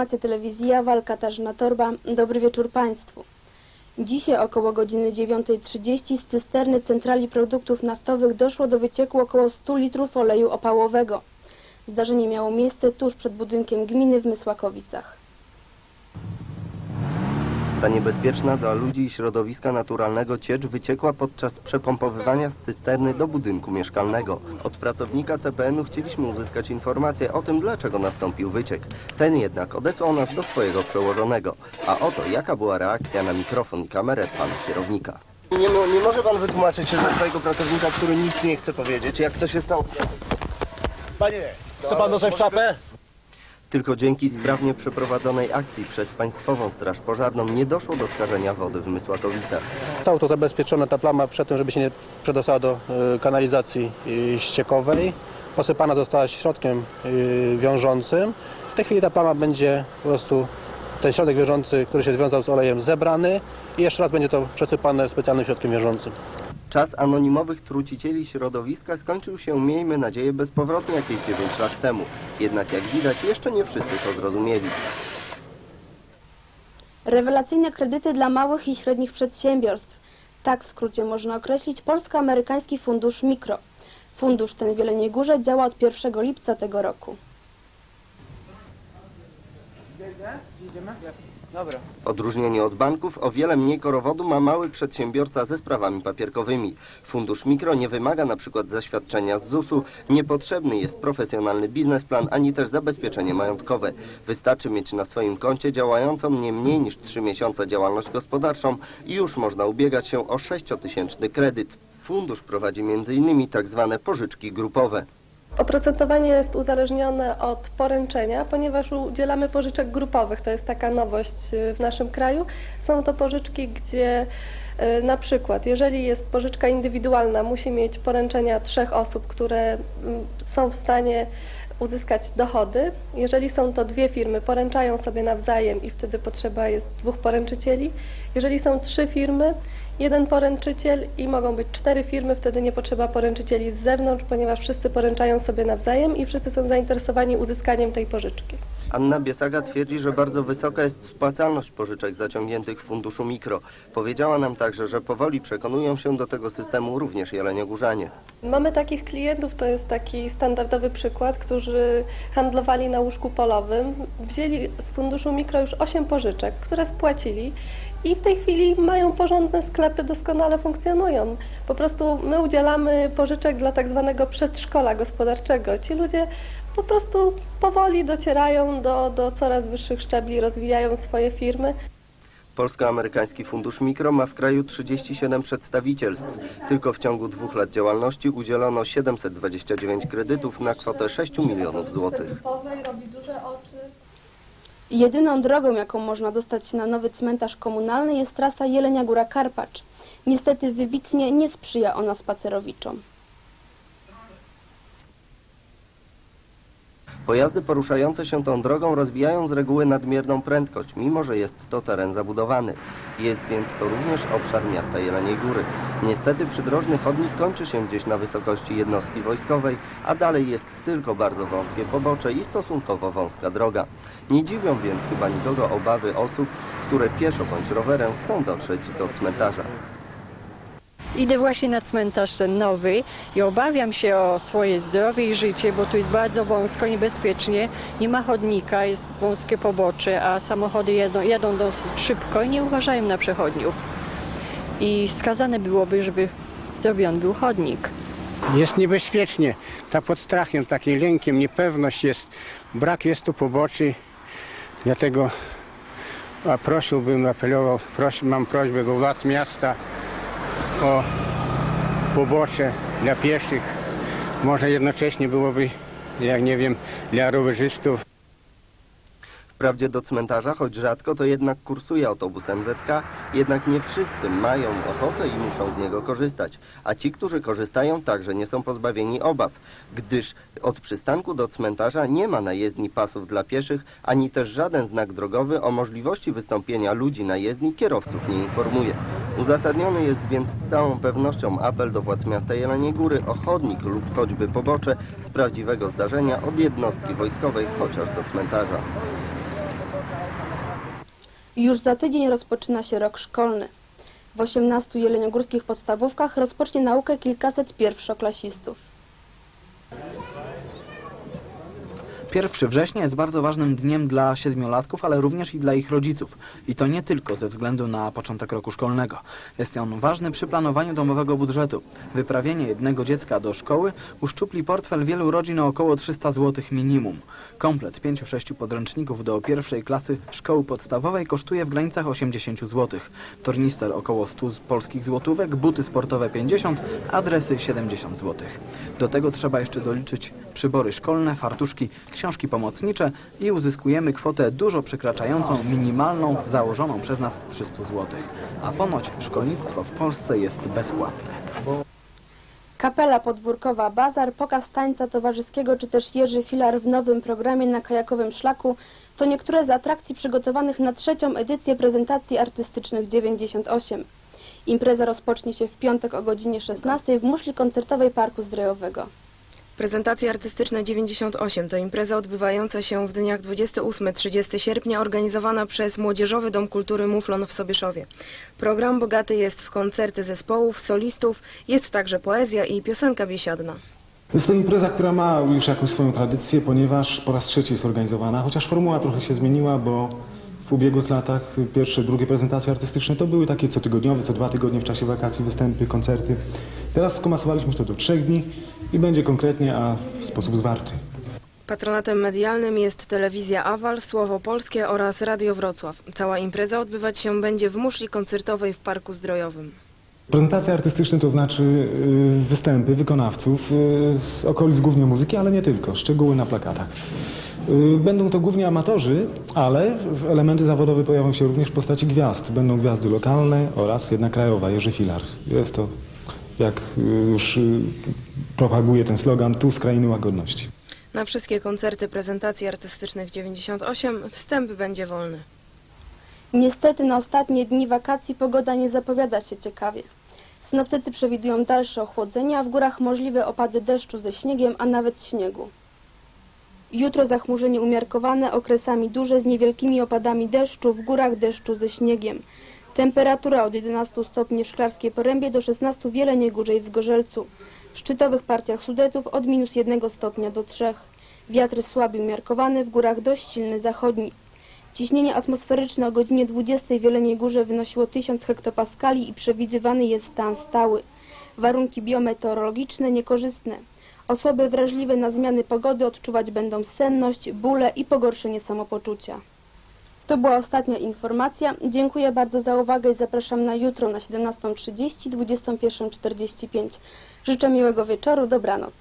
Informacje telewizji Jawal, Katarzyna Torba. Dobry wieczór Państwu. Dzisiaj około godziny 9.30 z cysterny centrali produktów naftowych doszło do wycieku około 100 litrów oleju opałowego. Zdarzenie miało miejsce tuż przed budynkiem gminy w Mysłakowicach. Ta niebezpieczna dla ludzi i środowiska naturalnego ciecz wyciekła podczas przepompowywania z cysterny do budynku mieszkalnego. Od pracownika CPN-u chcieliśmy uzyskać informację o tym, dlaczego nastąpił wyciek. Ten jednak odesłał nas do swojego przełożonego. A oto jaka była reakcja na mikrofon i kamerę pana kierownika. Nie, nie może pan wytłumaczyć się ze swojego pracownika, który nic nie chce powiedzieć, jak to się stało? Panie, chce pan noże w czapę? Tylko dzięki sprawnie przeprowadzonej akcji przez Państwową Straż Pożarną nie doszło do skażenia wody w Mysłakowicach. Zostało to zabezpieczone, ta plama przed tym, żeby się nie przedostała do y, kanalizacji y, ściekowej. Posypana została środkiem y, wiążącym. W tej chwili ta plama będzie po prostu, ten środek wiążący, który się związał z olejem, zebrany i jeszcze raz będzie to przesypane specjalnym środkiem wiążącym. Czas anonimowych trucicieli środowiska skończył się, miejmy nadzieję, bezpowrotnie jakieś 9 lat temu. Jednak jak widać, jeszcze nie wszyscy to zrozumieli. Rewelacyjne kredyty dla małych i średnich przedsiębiorstw. Tak w skrócie można określić Polsko-Amerykański Fundusz Mikro. Fundusz ten w Jeleniej Górze działa od 1 lipca tego roku. W odróżnieniu od banków o wiele mniej korowodu ma mały przedsiębiorca ze sprawami papierkowymi. Fundusz Mikro nie wymaga na przykład zaświadczenia z ZUS-u, niepotrzebny jest profesjonalny biznesplan ani też zabezpieczenie majątkowe. Wystarczy mieć na swoim koncie działającą nie mniej niż 3 miesiące działalność gospodarczą i już można ubiegać się o 6-tysięczny kredyt. Fundusz prowadzi m.in. tak zwane pożyczki grupowe. Oprocentowanie jest uzależnione od poręczenia, ponieważ udzielamy pożyczek grupowych. To jest taka nowość y, w naszym kraju. Są to pożyczki, gdzie y, na przykład, jeżeli jest pożyczka indywidualna, musi mieć poręczenia trzech osób, które są w stanie uzyskać dochody. Jeżeli są to dwie firmy, poręczają sobie nawzajem i wtedy potrzeba jest dwóch poręczycieli. Jeżeli są trzy firmy, jeden poręczyciel i mogą być cztery firmy, wtedy nie potrzeba poręczycieli z zewnątrz, ponieważ wszyscy poręczają sobie nawzajem i wszyscy są zainteresowani uzyskaniem tej pożyczki. Anna Biesaga twierdzi, że bardzo wysoka jest spłacalność pożyczek zaciągniętych w funduszu mikro. Powiedziała nam także, że powoli przekonują się do tego systemu również jeleniogórzanie. Mamy takich klientów, to jest taki standardowy przykład, którzy handlowali na łóżku polowym, wzięli z funduszu mikro już 8 pożyczek, które spłacili i w tej chwili mają porządne sklepy, doskonale funkcjonują. Po prostu my udzielamy pożyczek dla tak zwanego przedszkola gospodarczego. Ci ludzie po prostu powoli docierają do, do coraz wyższych szczebli, rozwijają swoje firmy. Polsko-Amerykański Fundusz Mikro ma w kraju 37 przedstawicielstw. Tylko w ciągu dwóch lat działalności udzielono 729 kredytów na kwotę 6 milionów złotych. Jedyną drogą, jaką można dostać się na nowy cmentarz komunalny jest trasa Jelenia Góra Karpacz. Niestety wybitnie nie sprzyja ona spacerowiczom. Pojazdy poruszające się tą drogą rozwijają z reguły nadmierną prędkość, mimo że jest to teren zabudowany. Jest więc to również obszar miasta Jeleniej Góry. Niestety przydrożny chodnik kończy się gdzieś na wysokości jednostki wojskowej, a dalej jest tylko bardzo wąskie pobocze i stosunkowo wąska droga. Nie dziwią więc chyba nikogo obawy osób, które pieszo bądź rowerem chcą dotrzeć do cmentarza. Idę właśnie na cmentarz ten nowy i obawiam się o swoje zdrowie i życie, bo tu jest bardzo wąsko, niebezpiecznie. Nie ma chodnika, jest wąskie pobocze, a samochody jedą, jadą dosyć szybko i nie uważają na przechodniów. I wskazane byłoby, żeby zrobiony był chodnik. Jest niebezpiecznie, tak pod strachem, takim lękiem, niepewność jest, brak jest tu poboczy, dlatego a prosiłbym, apelował, mam prośbę do władz miasta o pobocze dla pieszych, może jednocześnie byłoby, jak nie wiem, dla rowerzystów. Wprawdzie do cmentarza, choć rzadko, to jednak kursuje autobus MZK, jednak nie wszyscy mają ochotę i muszą z niego korzystać. A ci, którzy korzystają, także nie są pozbawieni obaw, gdyż od przystanku do cmentarza nie ma na jezdni pasów dla pieszych, ani też żaden znak drogowy o możliwości wystąpienia ludzi na jezdni kierowców nie informuje. Uzasadniony jest więc z całą pewnością apel do władz miasta Jeleniej Góry o chodnik lub choćby pobocze z prawdziwego zdarzenia od jednostki wojskowej chociaż do cmentarza. Już za tydzień rozpoczyna się rok szkolny. W 18 jeleniogórskich podstawówkach rozpocznie naukę kilkaset pierwszoklasistów. 1 września jest bardzo ważnym dniem dla siedmiolatków, ale również i dla ich rodziców. I to nie tylko ze względu na początek roku szkolnego. Jest on ważny przy planowaniu domowego budżetu. Wyprawienie jednego dziecka do szkoły uszczupli portfel wielu rodzin o około 300 zł minimum. Komplet 5-6 podręczników do pierwszej klasy szkoły podstawowej kosztuje w granicach 80 zł. Tornister około 100 polskich złotówek, buty sportowe 50, adresy 70 zł. Do tego trzeba jeszcze doliczyć przybory szkolne, fartuszki, pomocnicze i uzyskujemy kwotę dużo przekraczającą minimalną założoną przez nas 300 zł. A ponoć szkolnictwo w Polsce jest bezpłatne. Kapela podwórkowa Bazar, pokaz tańca towarzyskiego czy też Jerzy Filar w nowym programie na kajakowym szlaku to niektóre z atrakcji przygotowanych na trzecią edycję prezentacji artystycznych 98. Impreza rozpocznie się w piątek o godzinie 16 w muszli koncertowej Parku Zdrojowego. Prezentacja artystyczna 98 to impreza odbywająca się w dniach 28-30 sierpnia organizowana przez Młodzieżowy Dom Kultury Muflon w Sobieszowie. Program bogaty jest w koncerty zespołów, solistów, jest także poezja i piosenka biesiadna. Jest to impreza, która ma już jakąś swoją tradycję, ponieważ po raz trzeci jest organizowana, chociaż formuła trochę się zmieniła, bo w ubiegłych latach pierwsze, drugie prezentacje artystyczne to były takie cotygodniowe, co dwa tygodnie w czasie wakacji występy, koncerty. Teraz skomasowaliśmy to do trzech dni i będzie konkretnie, a w sposób zwarty. Patronatem medialnym jest telewizja Awal, Słowo Polskie oraz Radio Wrocław. Cała impreza odbywać się będzie w muszli koncertowej w Parku Zdrojowym. Prezentacje artystyczne to znaczy y, występy wykonawców y, z okolic głównie muzyki, ale nie tylko, szczegóły na plakatach. Y, Będą to głównie amatorzy, ale w- elementy zawodowe pojawią się również w postaci gwiazd. Będą gwiazdy lokalne oraz jedna krajowa, Jerzy Filar. Jest to, jak już y, propaguje ten slogan, tu z krainy łagodności. Na wszystkie koncerty prezentacji artystycznych 98 wstęp będzie wolny. Niestety na ostatnie dni wakacji pogoda nie zapowiada się ciekawie. Synoptycy przewidują dalsze ochłodzenie, a w górach możliwe opady deszczu ze śniegiem, a nawet śniegu. Jutro zachmurzenie umiarkowane, okresami duże z niewielkimi opadami deszczu, w górach deszczu ze śniegiem. Temperatura od 11 stopni w Szklarskiej Porębie do 16 w Jeleniej Górze i w Zgorzelcu. W szczytowych partiach Sudetów od minus 1 stopnia do 3. Wiatr słaby umiarkowany, w górach dość silny zachodni. Ciśnienie atmosferyczne o godzinie 20 w Jeleniej Górze wynosiło 1000 hektopaskali i przewidywany jest stan stały. Warunki biometeorologiczne niekorzystne. Osoby wrażliwe na zmiany pogody odczuwać będą senność, bóle i pogorszenie samopoczucia. To była ostatnia informacja. Dziękuję bardzo za uwagę i zapraszam na jutro na 17.30, 21.45. Życzę miłego wieczoru, dobranoc.